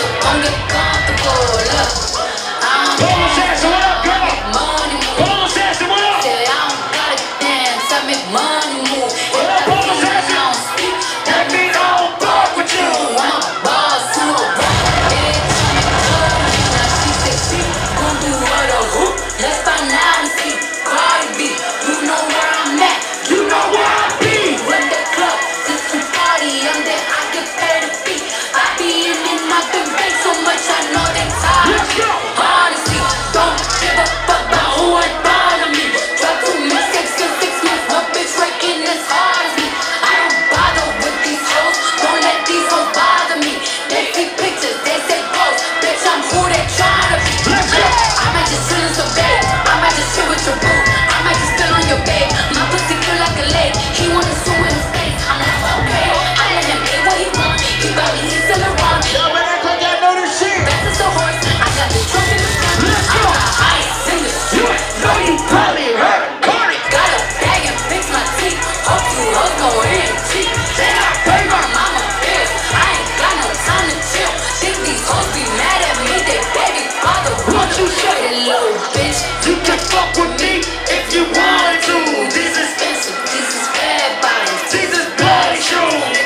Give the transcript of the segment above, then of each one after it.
don't get gone. Fuck with me if you want to. These is Expensive, this is red bottoms. these is bloody shoes.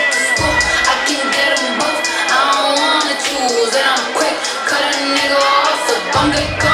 I can get them both. I don't wanna choose. And I'm quick, cut a nigga off, so don't get comfortable.